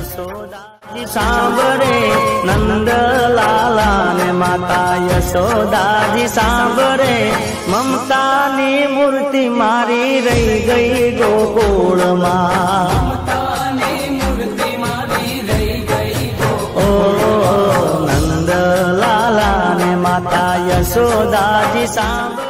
यशोदा जी सांबरे नंद लाला ने माता यशोदा जी सांबरे ममता ने मूर्ति मारी रही गई गोकुल माता यशोदा जी सांबरे